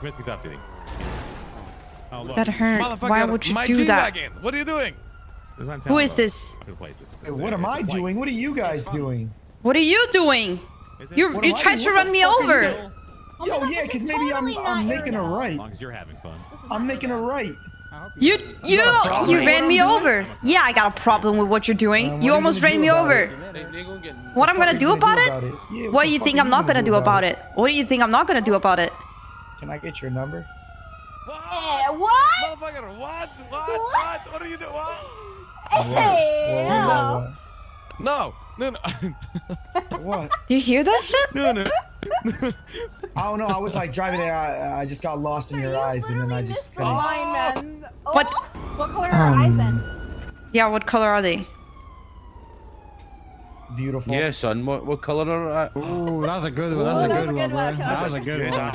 Kaminsky's up, dude. Oh, look. That hurt. Why would you do that? G-Wagon. What are you doing? That's what I'm Who telling is you. this? Hey, what am it's I a flight. doing? What are you guys doing? What are you doing? You What you tried to What run me fuck are you over. doing? Yo, yeah, because maybe I'm I'm making a right. As long as you're having fun. I'm making a right. You you not a problem. you ran me over. Yeah, I got a problem with what you're doing. What you almost ran me over. What I'm fuck gonna do about it? about it? Yeah, What what do you think I'm not gonna gonna do do about about it? it? What do you think I'm not gonna do about it? Can I get your number? Whoa! Eh, what? Motherfucker, what? What? What? What are you doing? What? Hey, What, what, no. what, No, no, no, what? What? Do you hear that shit? no, no. I don't know. I was like driving it. I, I just got lost in your eyes, and then I just couldn't. Mine, man. Oh, What? What color are her eyes Um, then? Yeah, what color are they? Beautiful. Yeah, son. What what color are that? Ooh, that was a good one. That was a Ooh, good a one, good one. bro. That was a good one.